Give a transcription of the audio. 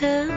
Yeah.